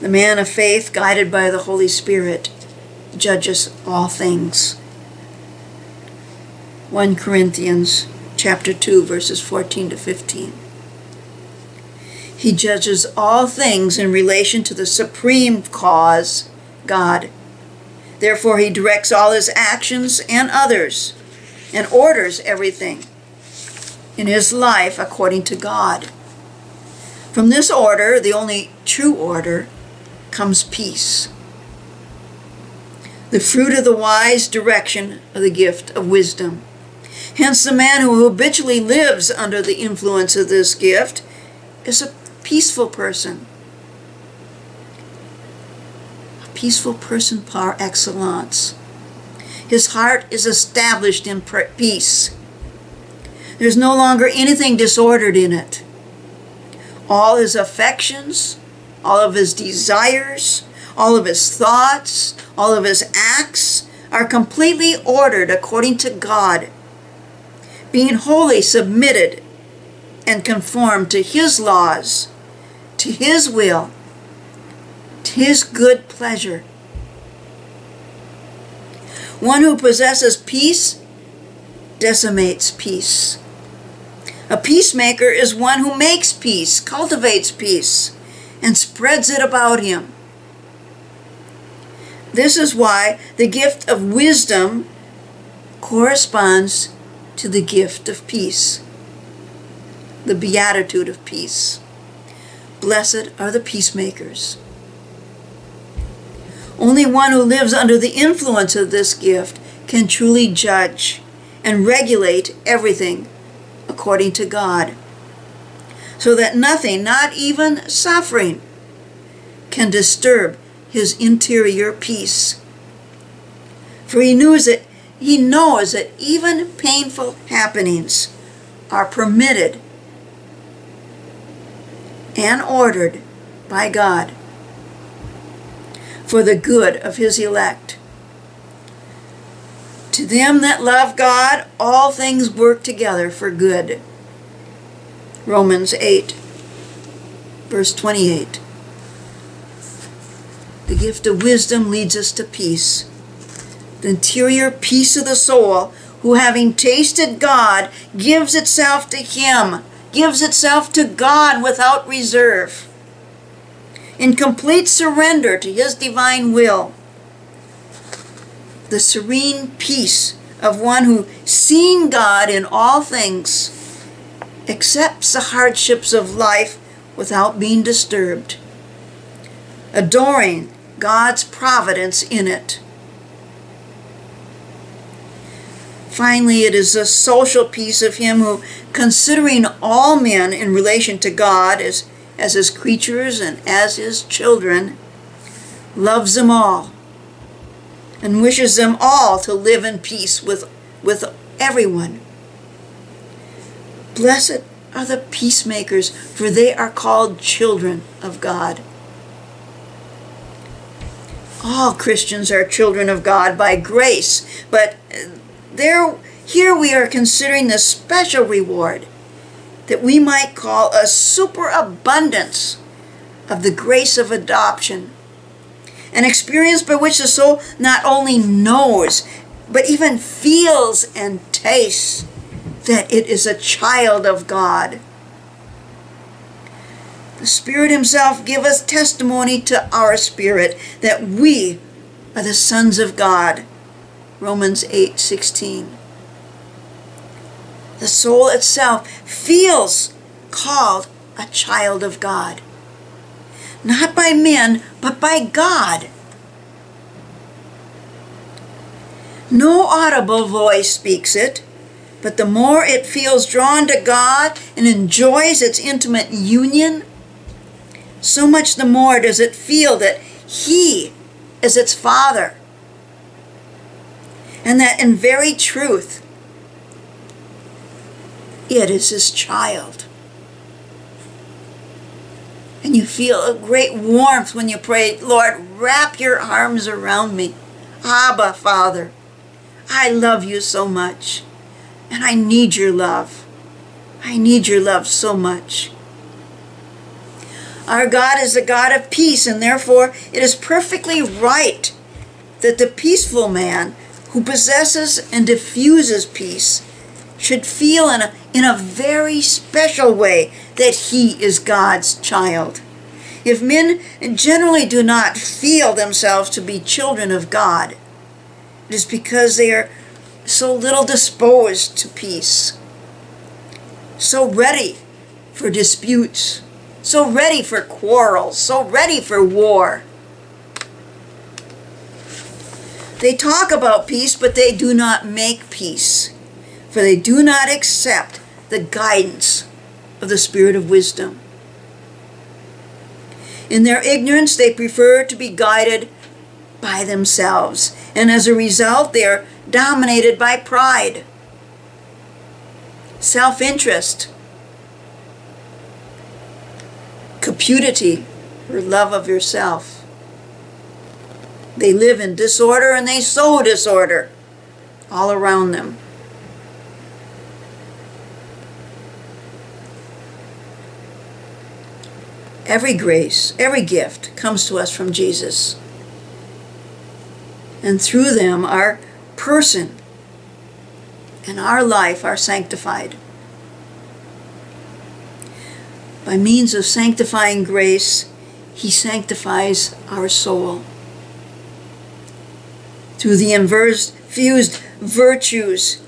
the man of faith guided by the Holy Spirit, judges all things. 1 Corinthians chapter 2 verses 14 to 15. He judges all things in relation to the supreme cause, God. Therefore, he directs all his actions and others and orders everything in his life according to God. From this order, the only true order, comes peace. The fruit of the wise direction of the gift of wisdom. Hence, the man who habitually lives under the influence of this gift is a peaceful person. A peaceful person par excellence. His heart is established in peace. There's no longer anything disordered in it. All his affections, all of his desires, all of his thoughts, all of his acts are completely ordered according to God, being wholly submitted and conformed to his laws to His will, to His good pleasure. One who possesses peace decimates peace. A peacemaker is one who makes peace, cultivates peace, and spreads it about him. This is why the gift of wisdom corresponds to the gift of peace, the beatitude of peace. Blessed are the peacemakers. Only one who lives under the influence of this gift can truly judge and regulate everything according to God, so that nothing, not even suffering, can disturb his interior peace. For he knows that he knows that even painful happenings are permitted and ordered by God for the good of his elect. To them that love God, all things work together for good. Romans 8, verse 28. The gift of wisdom leads us to peace. The interior peace of the soul, who having tasted God, gives itself to Him gives itself to God without reserve, in complete surrender to His divine will. The serene peace of one who, seeing God in all things, accepts the hardships of life without being disturbed, adoring God's providence in it. Finally, it is the social peace of him who, considering all men in relation to God as, as his creatures and as his children, loves them all and wishes them all to live in peace with, with everyone. Blessed are the peacemakers, for they are called children of God. All Christians are children of God by grace, but there, here we are considering the special reward that we might call a superabundance of the grace of adoption, an experience by which the soul not only knows, but even feels and tastes that it is a child of God. The Spirit Himself give us testimony to our spirit that we are the sons of God. Romans 8 16. The soul itself feels called a child of God. Not by men, but by God. No audible voice speaks it, but the more it feels drawn to God and enjoys its intimate union, so much the more does it feel that He is its Father. And that in very truth, it is His child. And you feel a great warmth when you pray, Lord, wrap your arms around me. Abba, Father, I love you so much. And I need your love. I need your love so much. Our God is a God of peace, and therefore it is perfectly right that the peaceful man who possesses and diffuses peace should feel in a, in a very special way that he is God's child. If men generally do not feel themselves to be children of God, it is because they are so little disposed to peace, so ready for disputes, so ready for quarrels, so ready for war. They talk about peace, but they do not make peace, for they do not accept the guidance of the Spirit of wisdom. In their ignorance, they prefer to be guided by themselves, and as a result, they are dominated by pride, self interest, cupidity, or love of yourself. They live in disorder and they sow disorder all around them. Every grace, every gift comes to us from Jesus. And through them, our person and our life are sanctified. By means of sanctifying grace, He sanctifies our soul. Through the infused virtues,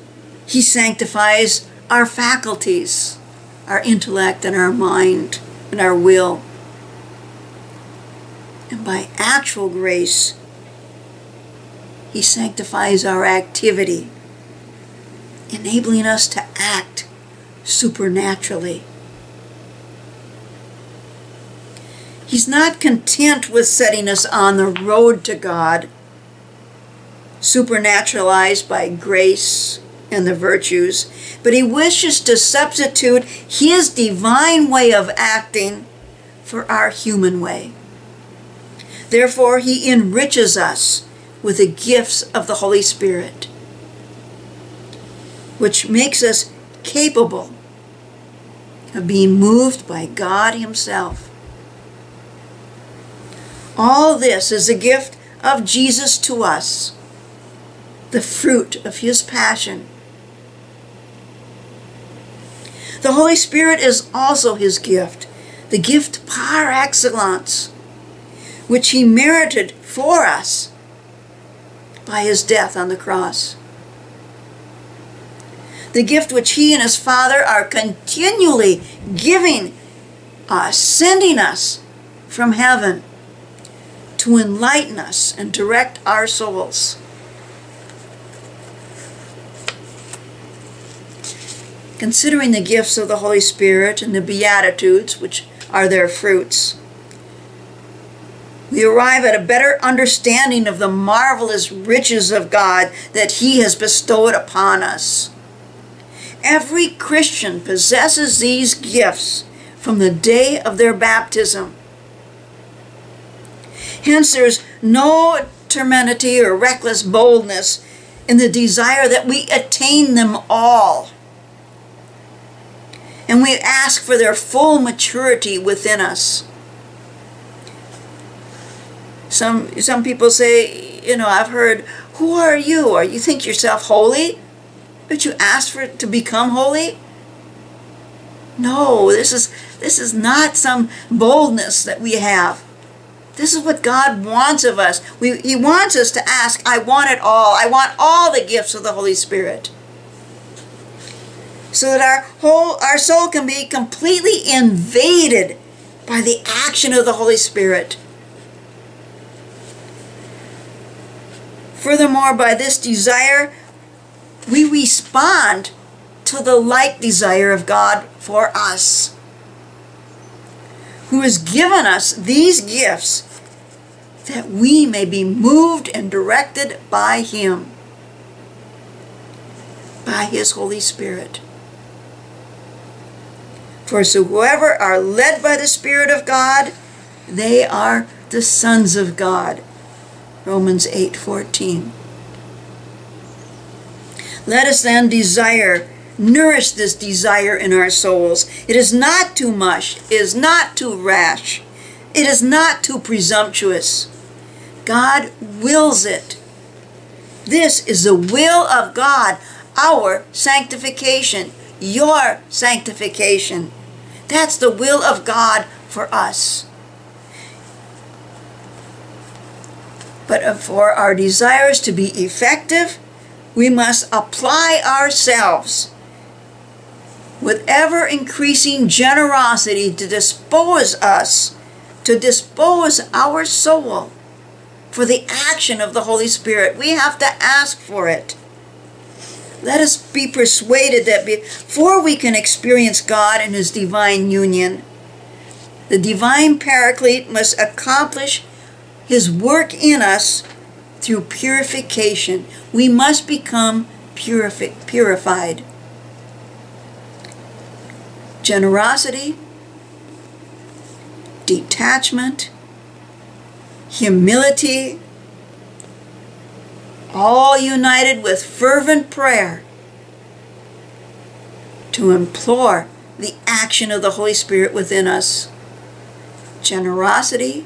He sanctifies our faculties, our intellect and our mind and our will. And by actual grace, he sanctifies our activity, enabling us to act supernaturally. He's not content with setting us on the road to God, supernaturalized by grace and the virtues, but he wishes to substitute his divine way of acting for our human way. Therefore, he enriches us with the gifts of the Holy Spirit, which makes us capable of being moved by God Himself. All this is a gift of Jesus to us, the fruit of His passion. The Holy Spirit is also His gift, the gift par excellence, which He merited for us by his death on the cross. The gift which he and his Father are continually giving us, sending us from heaven to enlighten us and direct our souls. Considering the gifts of the Holy Spirit and the Beatitudes, which are their fruits, we arrive at a better understanding of the marvelous riches of God that He has bestowed upon us. Every Christian possesses these gifts from the day of their baptism. Hence, there's no temerity or reckless boldness in the desire that we attain them all. And we ask for their full maturity within us. Some some people say, you know, I've heard, who are you? Or you think yourself holy? But you ask for to become holy? No, this is this is not some boldness that we have. This is what God wants of us. We, he wants us to ask, I want it all. I want all the gifts of the Holy Spirit. So that our whole our soul can be completely invaded by the action of the Holy Spirit. Furthermore, by this desire, we respond to the like desire of God for us, who has given us these gifts that we may be moved and directed by Him, by His Holy Spirit. For so whoever are led by the Spirit of God, they are the sons of God. Romans 8:14. Let us then desire, nourish this desire in our souls. It is not too much, it is not too rash, it is not too presumptuous. God wills it. This is the will of God, our sanctification, your sanctification. That's the will of God for us. But for our desires to be effective, we must apply ourselves with ever increasing generosity to dispose us, to dispose our soul for the action of the Holy Spirit. We have to ask for it. Let us be persuaded that before we can experience God in His divine union, the divine Paraclete must accomplish His work in us through purification. We must become purifi- purified. Generosity, detachment, humility, all united with fervent prayer to implore the action of the Holy Spirit within us. Generosity,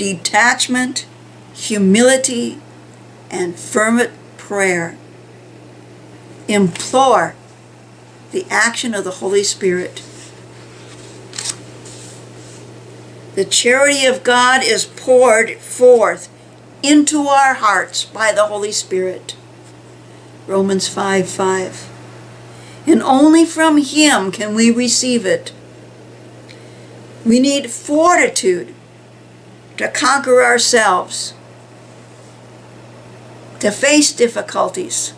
detachment, humility, and fervent prayer. Implore the action of the Holy Spirit. The charity of God is poured forth into our hearts by the Holy Spirit. Romans 5 5. And only from Him can we receive it. We need fortitude to conquer ourselves, to face difficulties,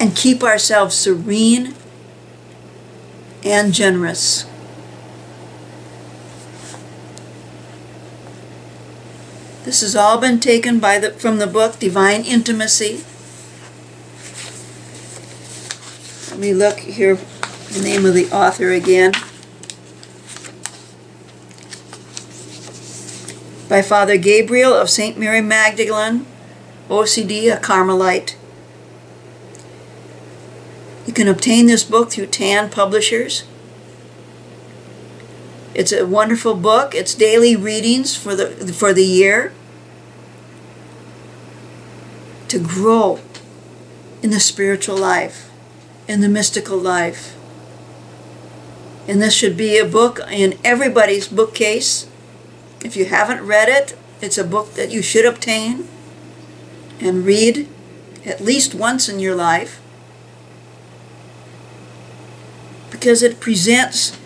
and keep ourselves serene and generous. This has all been taken by the, from the book Divine Intimacy. Let me look here, the name of the author again. By Father Gabriel of St. Mary Magdalen, OCD, a Carmelite. You can obtain this book through Tan Publishers. It's a wonderful book. It's daily readings for the for the year to grow in the spiritual life, in the mystical life. And this should be a book in everybody's bookcase. If you haven't read it, it's a book that you should obtain and read at least once in your life because it presents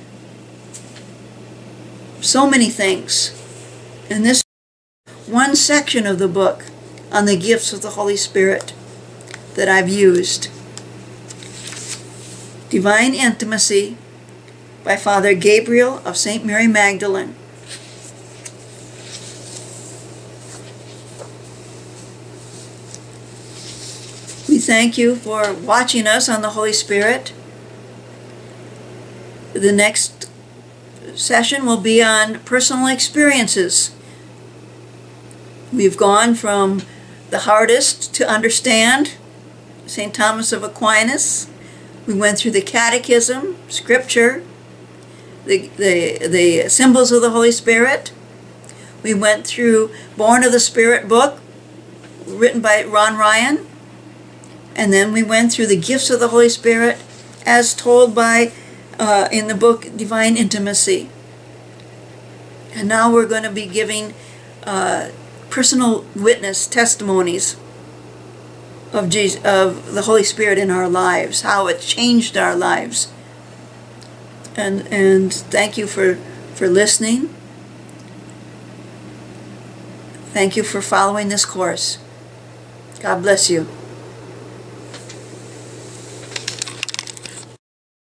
so many things. In this one section of the book on the gifts of the Holy Spirit that I've used. Divine Intimacy by Father Gabriel of St. Mary Magdalen. Thank you for watching us on the Holy Spirit. The next session will be on personal experiences. We've gone from the hardest to understand, St. Thomas of Aquinas. We went through the Catechism, Scripture, the, the, the symbols of the Holy Spirit. We went through Born of the Spirit book, written by Ron Ryan. And then we went through the gifts of the Holy Spirit as told by uh, in the book Divine Intimacy. And now we're going to be giving uh, personal witness testimonies of Jesus, of the Holy Spirit in our lives, how it changed our lives. And and thank you for for listening. Thank you for following this course. God bless you.